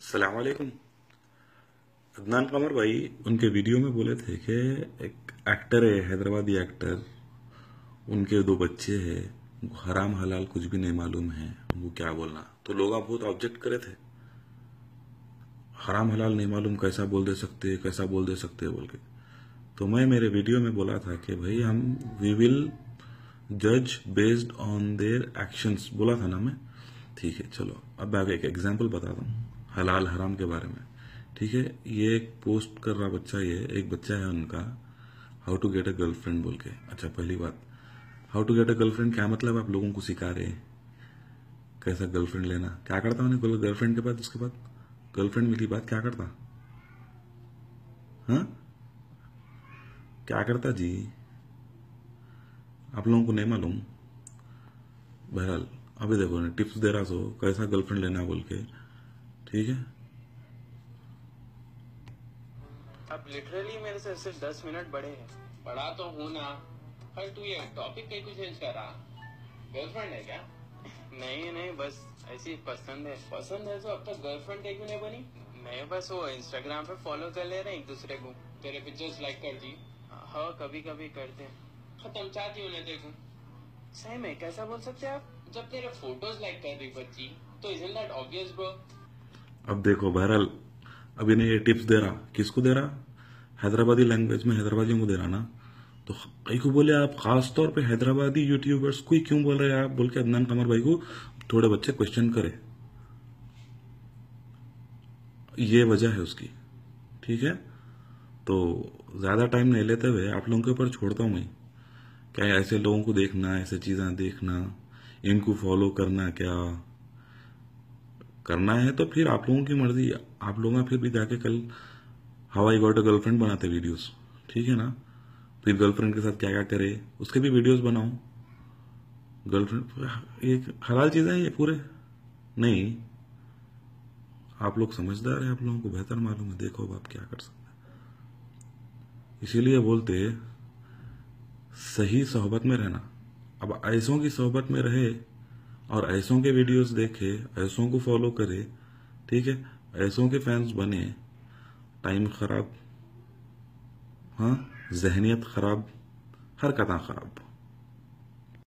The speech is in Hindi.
सलामकुम अदनान कमर भाई, उनके वीडियो में बोले थे कि एक एक्टर है, हैदराबादी एक्टर उनके दो बच्चे हैं हराम हलाल कुछ भी नहीं मालूम है वो क्या बोलना। तो लोग आप बहुत ऑब्जेक्ट करे थे। हराम हलाल नहीं मालूम कैसा बोल दे सकते कैसा बोल दे सकते बोल के। तो मैं मेरे वीडियो में बोला था कि भाई हम वी विल जज बेस्ड ऑन देयर एक्शंस बोला था ना मैं? ठीक है, चलो, अब आगे एक एग्ज़ाम्पल बताता हूँ। हलाल हराम के बारे में। ठीक है? ये एक पोस्ट कर रहा बच्चा ये, एक बच्चा है उनका how to get a girlfriend बोल के। अच्छा पहली बात how to get a girlfriend क्या मतलब आप लोगों को सिखा रहे कैसा गर्लफ्रेंड लेना? क्या करता उन्हें गर्लफ्रेंड के बाद उसके बाद? गर्लफ्रेंड मिली बात, क्या करता? हाँ? क्या करता जी? आप लोगों को नहीं मालूम? बहरहाल, अभी देखो, टिप्स दे रहा सो, कैसा गर्लफ्रेंड लेना बोल के। ठीक है। अब लिटरली मेरे से सिर्फ़ दस मिनट बड़े हैं। पढ़ा तो हूँ ना पर तू ये टॉपिक कहीं को चेंज कर रहा? गर्लफ्रेंड है क्या? नहीं नहीं बस ऐसी पसंद है। पसंद है तो अब तक गर्लफ्रेंड क्यों नहीं बनी? नहीं बस वो इंस्टाग्राम पे फॉलो कर ले रहे हैं एक दूसरे को। तेरे पिक्चर्स लाइक कर दी? हाँ कभी कभी करते हैं। खत्म चाहती हूँ देखूँ सही में कैसा बोल सकते आप? जब तेरे फ़ोटोज़ लाइक कर रही बच्ची तो इज़ दैट ऑब्वियस ब्रो अब देखो, बहरहाल अभी ने ये टिप्स दे रहा। किसको दे रहा? हैदराबादी लैंग्वेज में हैदराबादियों को दे रहा ना? तो कई को बोले आप खास तौर पे हैदराबादी यूट्यूबर्स कोई क्यों बोल रहे हैं आप? बोल के अदनान कमर भाई को थोड़े बच्चे क्वेश्चन करे। ये वजह है उसकी। ठीक है? तो ज़्यादा टाइम नहीं लेते हुए आप लोगों के ऊपर छोड़ता हूँ मैं। क्या ऐसे लोगों को देखना, ऐसे चीज़ें देखना, इनको फॉलो करना क्या? करना है तो फिर आप लोगों की मर्ज़ी, आप लोग फिर भी जाके कल हवाई गॉट गर्लफ्रेंड बनाते वीडियोस ठीक है ना? फिर गर्लफ्रेंड के साथ क्या क्या करे, उसके भी वीडियोस बनाओ गर्लफ्रेंड ये हलाल चीज़ें ये पूरे? नहीं। आप लोग समझदार हैं, आप लोगों को बेहतर मालूम है, देखो अब आप क्या कर सकते इसीलिए बोलते, सही सोहबत में रहना। अब ऐसों की सोहबत में रहे और ऐसों के वीडियोस देखे, ऐसों को फॉलो करे, ठीक है? ऐसों के फैंस बने टाइम खराब हाँ? जहनीत खराब हर हरकत खराब।